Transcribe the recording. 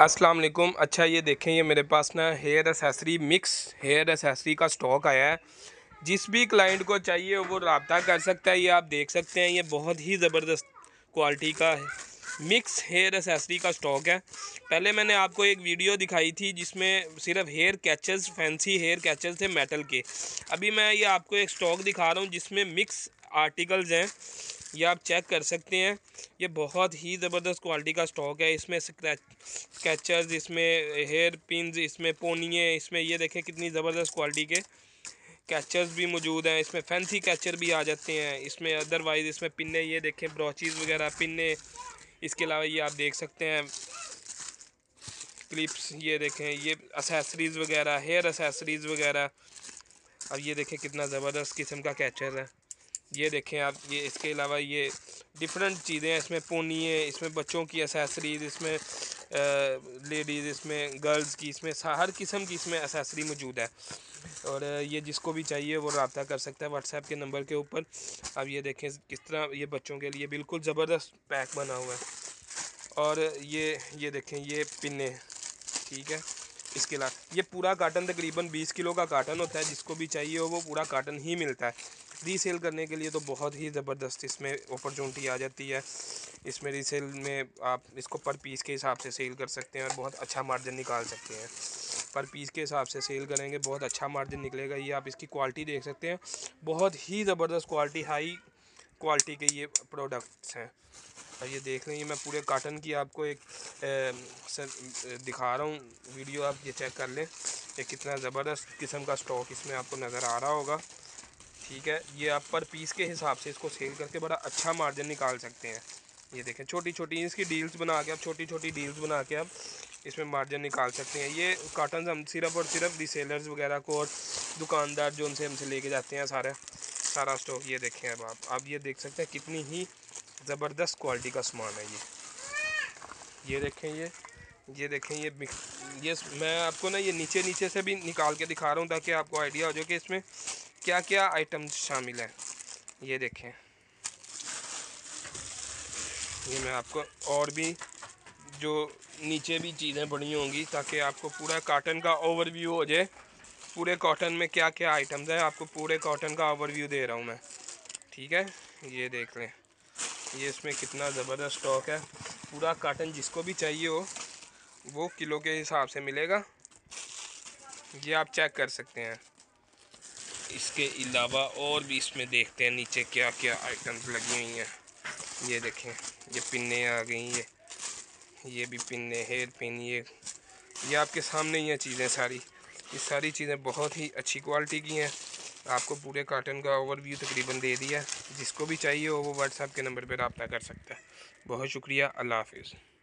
अस्सलाम वालेकुम अच्छा ये देखें, ये मेरे पास ना hair accessory mix, hair accessory का स्टॉक आया है। जिस भी क्लाइंट को चाहिए, वो रबता कर सकता है। ये आप देख सकते हैं, ये बहुत ही ज़बरदस्त क्वालिटी का है मिक्स हेयर एसेसरी का स्टॉक है। पहले मैंने आपको एक वीडियो दिखाई थी, जिसमें सिर्फ़ hair catches, fancy hair catches थे मेटल के। अभी मैं ये आपको एक स्टॉक दिखा रहा हूँ, जिसमें मिक्स आर्टिकल्स हैं। ये आप चेक कर सकते हैं। ये बहुत ही ज़बरदस्त क्वालिटी का स्टॉक है। इसमें स्क्रैच, स्केचर्स, इसमें हेयर पिन इसमें पोनिए इसमें ये देखें कितनी ज़बरदस्त क्वालिटी के कैचर्स भी मौजूद हैं। इसमें फैंसी कैचर भी आ जाते हैं। इसमें अदरवाइज़ इसमें पिन्ने, ये देखें ब्रॉचीज़ वगैरह पिन्ने। इसके अलावा ये आप देख सकते हैं क्लिप्स, ये देखें, ये असेसरीज़ वगैरह हेयर असेसरीज़ वगैरह। अब ये देखें कितना ज़बरदस्त किस्म का कैचर है। ये देखें आप, ये इसके अलावा ये डिफरेंट चीज़ें हैं। इसमें पोनी है, इसमें बच्चों की एसेसरीज इसमें लेडीज़ इसमें गर्ल्स की, इसमें हर किस्म की इसमें एसेसरी मौजूद है। और ये जिसको भी चाहिए वो रबता कर सकता है व्हाट्सएप के नंबर के ऊपर। अब ये देखें किस तरह ये बच्चों के लिए बिल्कुल ज़बरदस्त पैक बना हुआ है। और ये ये देखें, ये पिने ठीक है? इसके अलावा ये पूरा काटन तकरीबन 20 किलो का काटन होता है, जिसको भी चाहिए हो वो पूरा काटन ही मिलता है। रीसेल करने के लिए तो बहुत ही ज़बरदस्त इसमें अपॉर्चुनिटी आ जाती है। इसमें रीसेल में आप इसको पर पीस के हिसाब से सेल कर सकते हैं और बहुत अच्छा मार्जिन निकाल सकते हैं। पर पीस के हिसाब से सेल करेंगे, बहुत अच्छा मार्जिन निकलेगा, ये आप इसकी क्वालिटी देख सकते हैं। बहुत ही ज़बरदस्त क्वालिटी हाई क्वालिटी के ये प्रोडक्ट्स हैं। और ये देख लें मैं पूरे काटन की आपको एक ए, सर, दिखा रहा हूँ वीडियो आप ये चेक कर लें ये कितना ज़बरदस्त किस्म का स्टॉक इसमें आपको नज़र आ रहा होगा। ठीक है ये आप पर पीस के हिसाब से इसको सेल करके बड़ा अच्छा मार्जिन निकाल सकते हैं। ये देखें छोटी छोटी इसकी डील्स बना के आप छोटी छोटी डील्स बना के आप इसमें मार्जिन निकाल सकते हैं। ये काटन हम सिर्फ़ और सिर्फ़ रिसेलर्स वगैरह को और दुकानदार जो उनसे हमसे लेके जाते हैं सारे सारा स्टॉक ये देखें अब आप। आप ये देख सकते हैं कितनी ही ज़बरदस्त क्वालिटी का सामान है ये। ये देखें ये ये देखें ये ये मैं आपको ना ये नीचे नीचे से भी निकाल के दिखा रहा हूँ ताकि आपको आइडिया हो जाए कि इसमें क्या क्या आइटम शामिल हैं। ये देखें। ये मैं आपको और भी जो नीचे भी चीज़ें बनी होंगी ताकि आपको पूरा कॉटन का ओवरव्यू हो जाए। पूरे कॉटन में क्या क्या आइटम्स हैं, आपको पूरे कॉटन का ओवरव्यू दे रहा हूँ मैं। ठीक है? ये देख लें। ये इसमें कितना ज़बरदस्त स्टॉक है। पूरा काटन जिसको भी चाहिए हो, वो किलो के हिसाब से मिलेगा। ये आप चेक कर सकते हैं। इसके अलावा और भी इसमें देखते हैं नीचे क्या क्या आइटम्स लगी हुई हैं। ये देखें, ये पिन्ने आ गई ये ये भी पिन्ने हेयर पिन ये। ये आपके सामने ही हैं चीज़ें सारी। ये सारी चीज़ें बहुत ही अच्छी क्वालिटी की हैं। आपको पूरे कार्टन का ओवरव्यू तकरीबन दे दिया जिसको भी चाहिए हो, वो व्हाट्सएप के नंबर पर रबता कर सकता है। बहुत शुक्रिया, अल्लाह हाफिज़।